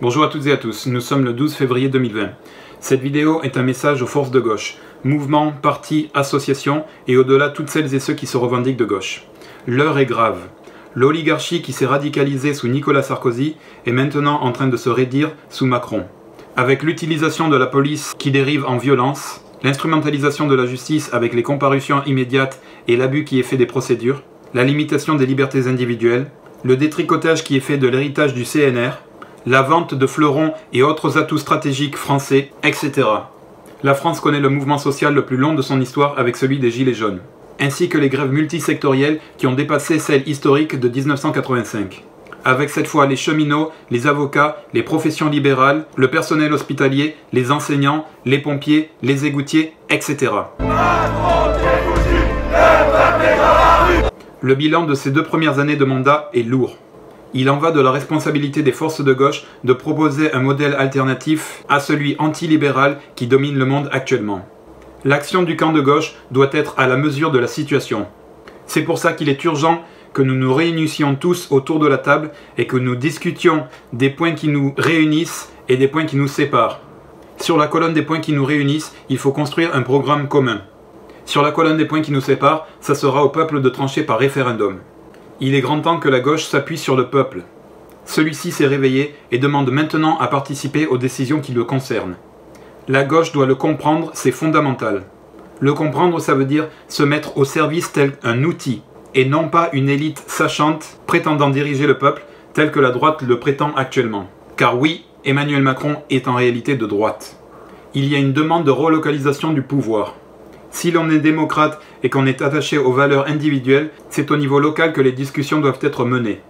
Bonjour à toutes et à tous, nous sommes le 12 février 2020. Cette vidéo est un message aux forces de gauche, mouvements, partis, associations et au-delà toutes celles et ceux qui se revendiquent de gauche. L'heure est grave. L'oligarchie qui s'est radicalisée sous Nicolas Sarkozy est maintenant en train de se raidir sous Macron. Avec l'utilisation de la police qui dérive en violence, l'instrumentalisation de la justice avec les comparutions immédiates et l'abus qui est fait des procédures, la limitation des libertés individuelles, le détricotage qui est fait de l'héritage du CNR, la vente de fleurons et autres atouts stratégiques français, etc. La France connaît le mouvement social le plus long de son histoire avec celui des Gilets jaunes, ainsi que les grèves multisectorielles qui ont dépassé celles historiques de 1985. Avec cette fois les cheminots, les avocats, les professions libérales, le personnel hospitalier, les enseignants, les pompiers, les égoutiers, etc. Le bilan de ces deux premières années de mandat est lourd. Il en va de la responsabilité des forces de gauche de proposer un modèle alternatif à celui antilibéral qui domine le monde actuellement. L'action du camp de gauche doit être à la mesure de la situation. C'est pour ça qu'il est urgent que nous nous réunissions tous autour de la table et que nous discutions des points qui nous réunissent et des points qui nous séparent. Sur la colonne des points qui nous réunissent, il faut construire un programme commun. Sur la colonne des points qui nous séparent, ça sera au peuple de trancher par référendum. Il est grand temps que la gauche s'appuie sur le peuple. Celui-ci s'est réveillé et demande maintenant à participer aux décisions qui le concernent. La gauche doit le comprendre, c'est fondamental. Le comprendre, ça veut dire se mettre au service tel un outil, et non pas une élite sachante prétendant diriger le peuple tel que la droite le prétend actuellement. Car oui, Emmanuel Macron est en réalité de droite. Il y a une demande de relocalisation du pouvoir. Si l'on est démocrate et qu'on est attaché aux valeurs individuelles, c'est au niveau local que les discussions doivent être menées.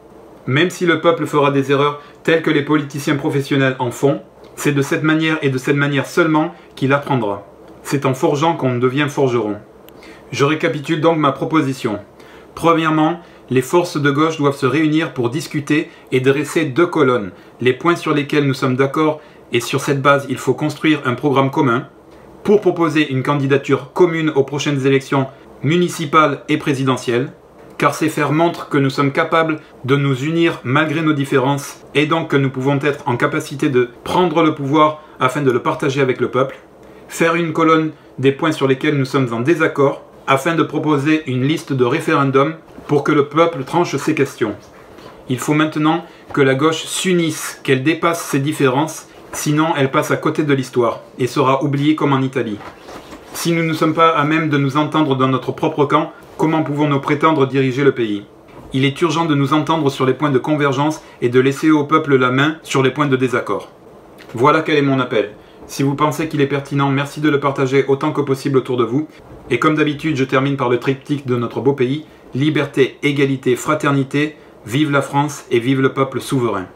Même si le peuple fera des erreurs telles que les politiciens professionnels en font, c'est de cette manière et de cette manière seulement qu'il apprendra. C'est en forgeant qu'on devient forgeron. Je récapitule donc ma proposition. Premièrement, les forces de gauche doivent se réunir pour discuter et dresser deux colonnes, les points sur lesquels nous sommes d'accord et sur cette base il faut construire un programme commun, pour proposer une candidature commune aux prochaines élections municipales et présidentielles, car ces faits montrent que nous sommes capables de nous unir malgré nos différences et donc que nous pouvons être en capacité de prendre le pouvoir afin de le partager avec le peuple, faire une colonne des points sur lesquels nous sommes en désaccord afin de proposer une liste de référendums pour que le peuple tranche ces questions. Il faut maintenant que la gauche s'unisse, qu'elle dépasse ses différences Sinon, elle passe à côté de l'histoire et sera oubliée comme en Italie. Si nous ne sommes pas à même de nous entendre dans notre propre camp, comment pouvons-nous prétendre diriger le pays? Il est urgent de nous entendre sur les points de convergence et de laisser au peuple la main sur les points de désaccord. Voilà quel est mon appel. Si vous pensez qu'il est pertinent, merci de le partager autant que possible autour de vous. Et comme d'habitude, je termine par le triptyque de notre beau pays. Liberté, égalité, fraternité, vive la France et vive le peuple souverain.